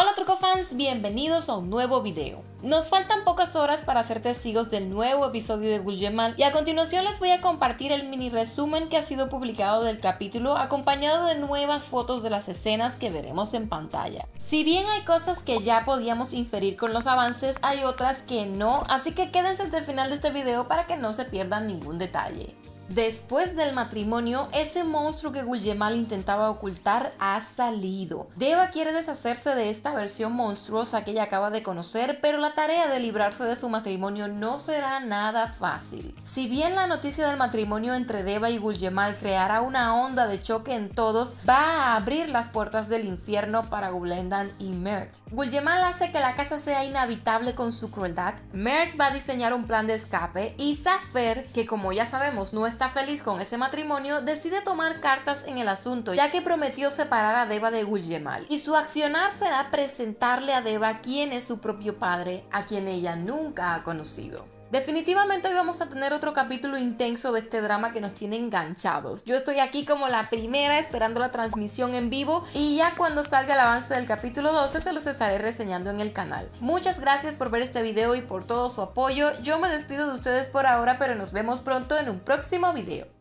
Hola fans, bienvenidos a un nuevo video. Nos faltan pocas horas para ser testigos del nuevo episodio de Guljemal y a continuación les voy a compartir el mini resumen que ha sido publicado del capítulo acompañado de nuevas fotos de las escenas que veremos en pantalla. Si bien hay cosas que ya podíamos inferir con los avances, hay otras que no, así que quédense hasta el final de este video para que no se pierdan ningún detalle. Después del matrimonio, ese monstruo que Guljemal intentaba ocultar ha salido. Deva quiere deshacerse de esta versión monstruosa que ella acaba de conocer, pero la tarea de librarse de su matrimonio no será nada fácil. Si bien la noticia del matrimonio entre Deva y Guljemal creará una onda de choque en todos, va a abrir las puertas del infierno para Gulendan y Mert. Guljemal hace que la casa sea inhabitable con su crueldad, Mert va a diseñar un plan de escape y Safer, que como ya sabemos no es está feliz con ese matrimonio, decide tomar cartas en el asunto, ya que prometió separar a Deva de Guljemal. Y su accionar será presentarle a Deva quién es su propio padre, a quien ella nunca ha conocido. Definitivamente hoy vamos a tener otro capítulo intenso de este drama que nos tiene enganchados. Yo estoy aquí como la primera esperando la transmisión en vivo y ya cuando salga el avance del capítulo 12 se los estaré reseñando en el canal. Muchas gracias por ver este video y por todo su apoyo. Yo me despido de ustedes por ahora pero nos vemos pronto en un próximo video.